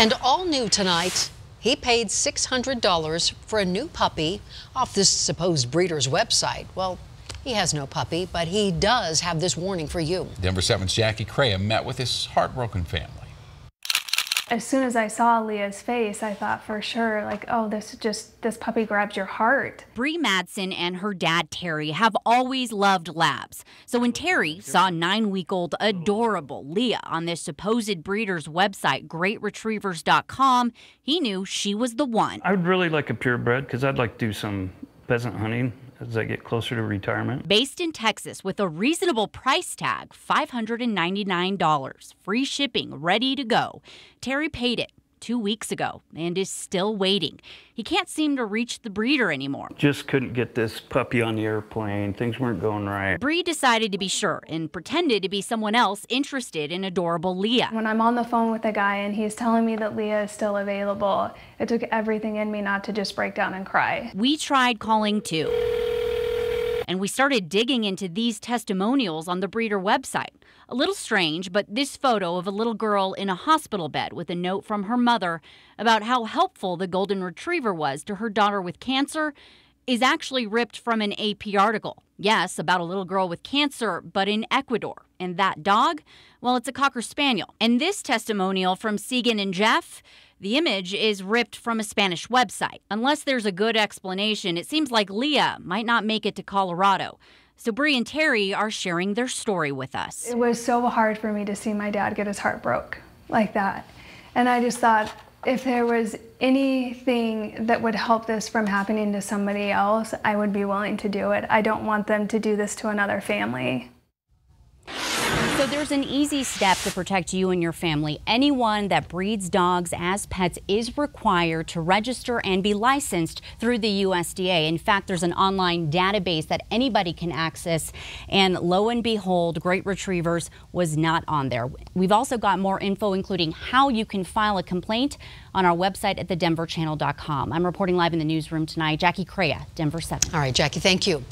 And all new tonight, he paid $600 for a new puppy off this supposed breeder's website. Well, he has no puppy, but he does have this warning for you. Denver 7's Jackie Crea met with his heartbroken family. As soon as I saw Leah's face, I thought for sure, like, oh, this just, this puppy grabs your heart. Bree Madsen and her dad, Terry, have always loved labs. So when Terry saw nine week old oh. adorable Leah on this supposed breeder's website, greatretrievers.com, he knew she was the one. I would really like a purebred because I'd like to do some pheasant hunting as I get closer to retirement. Based in Texas with a reasonable price tag, $599, free shipping, ready to go. Terry paid it two weeks ago and is still waiting. He can't seem to reach the breeder anymore. Just couldn't get this puppy on the airplane. Things weren't going right. Bree decided to be sure and pretended to be someone else interested in adorable Leah. When I'm on the phone with a guy and he's telling me that Leah is still available, it took everything in me not to just break down and cry. We tried calling too and we started digging into these testimonials on the breeder website. A little strange, but this photo of a little girl in a hospital bed with a note from her mother about how helpful the golden retriever was to her daughter with cancer is actually ripped from an AP article. Yes, about a little girl with cancer, but in Ecuador. And that dog? Well, it's a Cocker Spaniel. And this testimonial from Segan and Jeff the image is ripped from a Spanish website. Unless there's a good explanation, it seems like Leah might not make it to Colorado. So Bree and Terry are sharing their story with us. It was so hard for me to see my dad get his heart broke like that. And I just thought, if there was anything that would help this from happening to somebody else, I would be willing to do it. I don't want them to do this to another family. So there's an easy step to protect you and your family. Anyone that breeds dogs as pets is required to register and be licensed through the USDA. In fact, there's an online database that anybody can access, and lo and behold, Great Retrievers was not on there. We've also got more info, including how you can file a complaint on our website at thedenverchannel.com. I'm reporting live in the newsroom tonight. Jackie Crea, Denver 7. All right, Jackie, thank you.